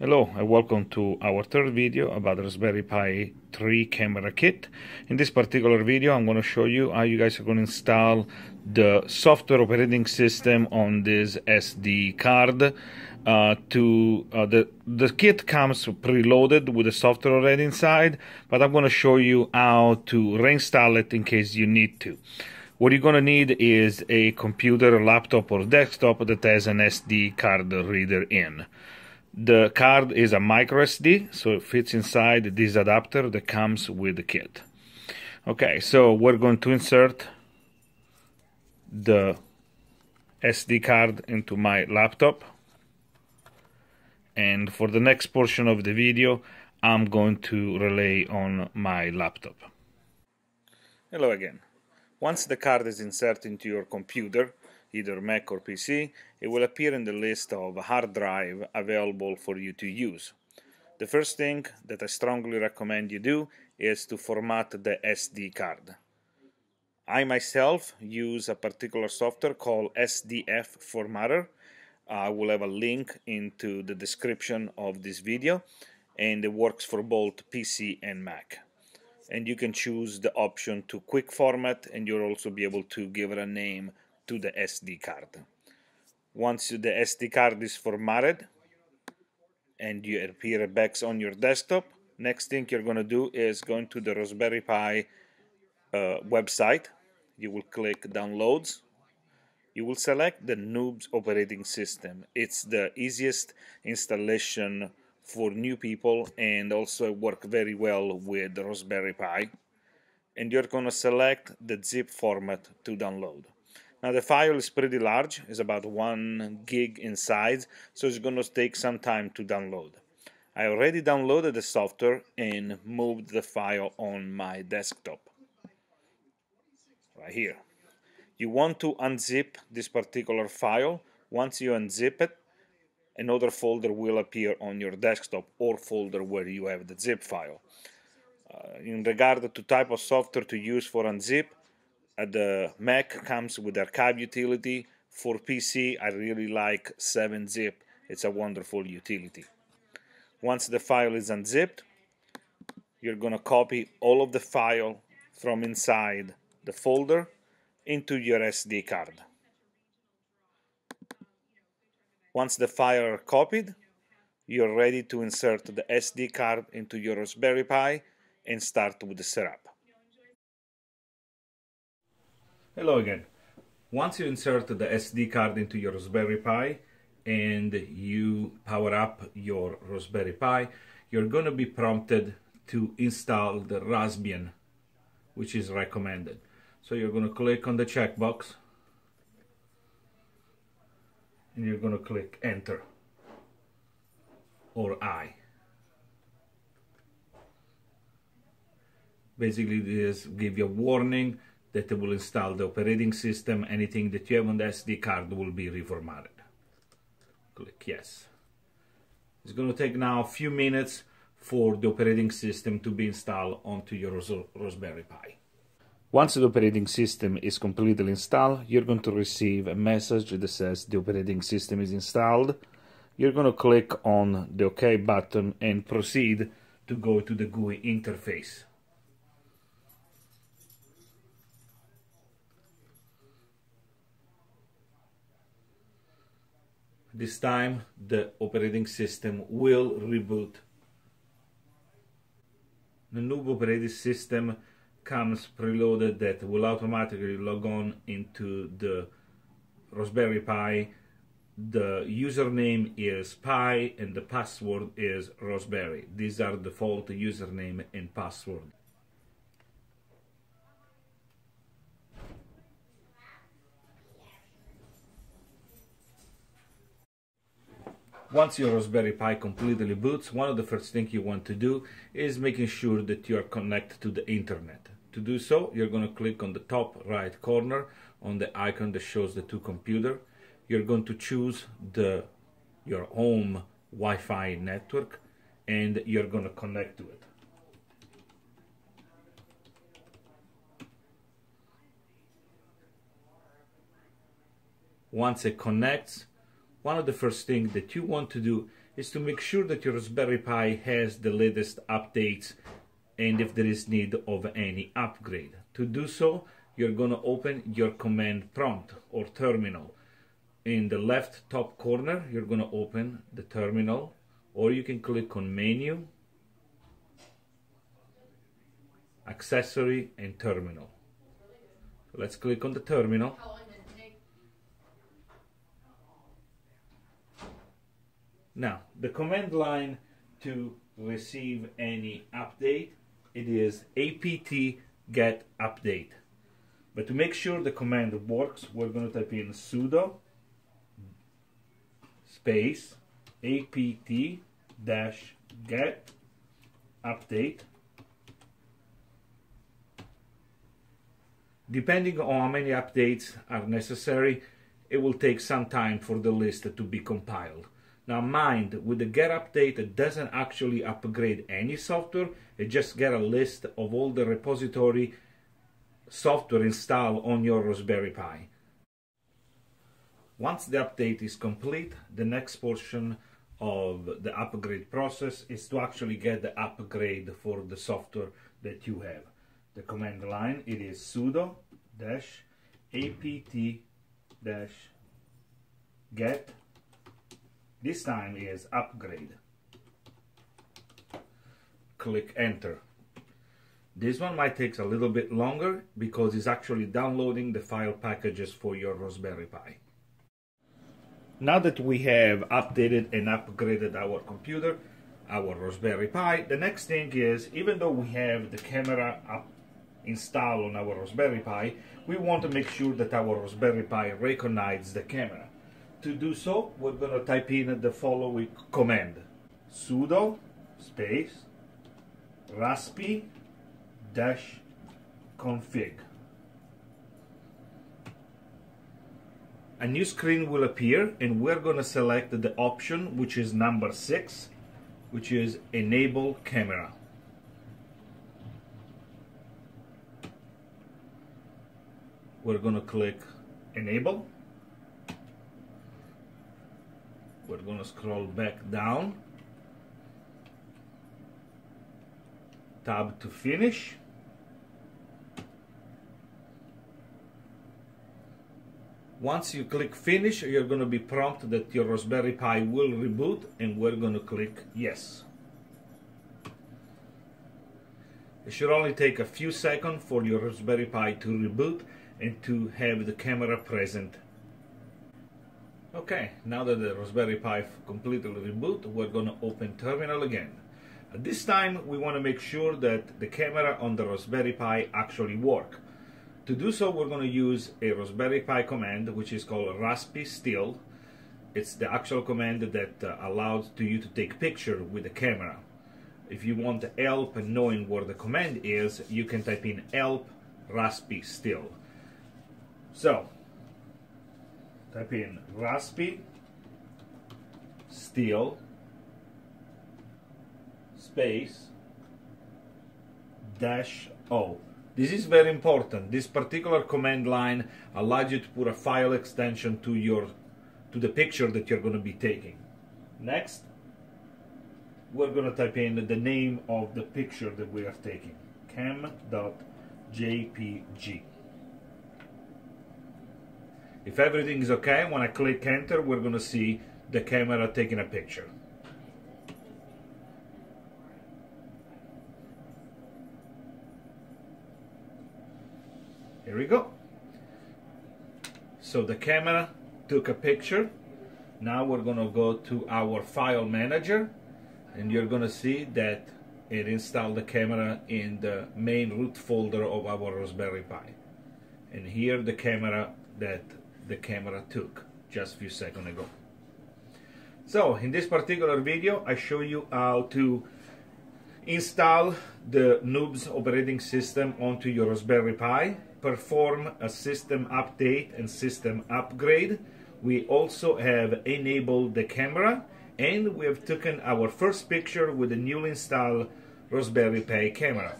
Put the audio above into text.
Hello and welcome to our third video about Raspberry Pi 3 camera kit. In this particular video I'm going to show you how you guys are going to install the software operating system on this SD card. Uh, to uh, the the kit comes preloaded with the software already inside, but I'm going to show you how to reinstall it in case you need to. What you're going to need is a computer, laptop, or desktop that has an SD card reader in. The card is a micro SD, so it fits inside this adapter that comes with the kit. Okay, so we're going to insert the SD card into my laptop. And for the next portion of the video, I'm going to relay on my laptop. Hello again. Once the card is inserted into your computer, either Mac or PC, it will appear in the list of hard drive available for you to use. The first thing that I strongly recommend you do is to format the SD card. I myself use a particular software called SD Formatter. I will have a link into the description of this video and it works for both PC and Mac. And you can choose the option to quick format and you'll also be able to give it a name to the SD card. Once the SD card is formatted and you appear back on your desktop, next thing you're going to do is going to the Raspberry Pi uh, website. You will click downloads. You will select the Noobs operating system. It's the easiest installation for new people and also work very well with Raspberry Pi. And you're going to select the zip format to download. Now the file is pretty large, it's about one gig in size, so it's going to take some time to download. I already downloaded the software and moved the file on my desktop. Right here. You want to unzip this particular file. Once you unzip it, another folder will appear on your desktop or folder where you have the zip file. Uh, in regard to type of software to use for unzip, the Mac comes with archive utility. For PC, I really like 7-zip. It's a wonderful utility. Once the file is unzipped, you're going to copy all of the file from inside the folder into your SD card. Once the file are copied, you're ready to insert the SD card into your Raspberry Pi and start with the setup. Hello again. Once you insert the SD card into your Raspberry Pi and you power up your Raspberry Pi, you're going to be prompted to install the Raspbian, which is recommended. So you're going to click on the checkbox and you're going to click enter or I. Basically this give you a warning that will install the operating system. Anything that you have on the SD card will be reformatted. Click yes. It's going to take now a few minutes for the operating system to be installed onto your Raspberry Pi. Once the operating system is completely installed, you're going to receive a message that says the operating system is installed. You're going to click on the OK button and proceed to go to the GUI interface. This time the operating system will reboot. The new operating system comes preloaded that will automatically log on into the Raspberry Pi. The username is Pi and the password is Raspberry. These are default username and password. Once your Raspberry Pi completely boots, one of the first things you want to do is making sure that you are connected to the internet. To do so, you're going to click on the top right corner on the icon that shows the two computer. You're going to choose the your home Wi-Fi network and you're going to connect to it. Once it connects, one of the first things that you want to do is to make sure that your Raspberry Pi has the latest updates and if there is need of any upgrade. To do so, you're going to open your command prompt or terminal. In the left top corner, you're going to open the terminal or you can click on menu, accessory and terminal. Let's click on the terminal. Now, the command line to receive any update, it is apt get update. But to make sure the command works, we're going to type in sudo space apt dash get update. Depending on how many updates are necessary, it will take some time for the list to be compiled. Now mind, with the get update, it doesn't actually upgrade any software, it just get a list of all the repository software installed on your Raspberry Pi. Once the update is complete, the next portion of the upgrade process is to actually get the upgrade for the software that you have. The command line, it is sudo dash apt dash get this time is upgrade. Click enter. This one might take a little bit longer because it's actually downloading the file packages for your Raspberry Pi. Now that we have updated and upgraded our computer, our Raspberry Pi, the next thing is, even though we have the camera up installed on our Raspberry Pi, we want to make sure that our Raspberry Pi recognizes the camera. To do so, we're going to type in the following command. sudo space raspi dash config. A new screen will appear and we're going to select the option which is number 6 which is enable camera. We're going to click enable we're going to scroll back down. Tab to finish. Once you click finish you're going to be prompted that your Raspberry Pi will reboot and we're going to click yes. It should only take a few seconds for your Raspberry Pi to reboot and to have the camera present Okay, now that the Raspberry Pi completely reboot, we're going to open terminal again. This time, we want to make sure that the camera on the Raspberry Pi actually work. To do so, we're going to use a Raspberry Pi command, which is called raspi still. It's the actual command that uh, allows to you to take picture with the camera. If you want help and knowing where the command is, you can type in help raspi still. So, type in raspi still space dash o. This is very important. This particular command line allows you to put a file extension to your to the picture that you're going to be taking. Next we're going to type in the name of the picture that we are taking. Cam.jpg if everything is okay, when I click enter, we're going to see the camera taking a picture. Here we go. So the camera took a picture. Now we're going to go to our file manager and you're going to see that it installed the camera in the main root folder of our Raspberry Pi. And here the camera that the camera took just a few seconds ago. So in this particular video I show you how to install the Noobs operating system onto your Raspberry Pi, perform a system update and system upgrade. We also have enabled the camera and we have taken our first picture with the newly installed Raspberry Pi camera.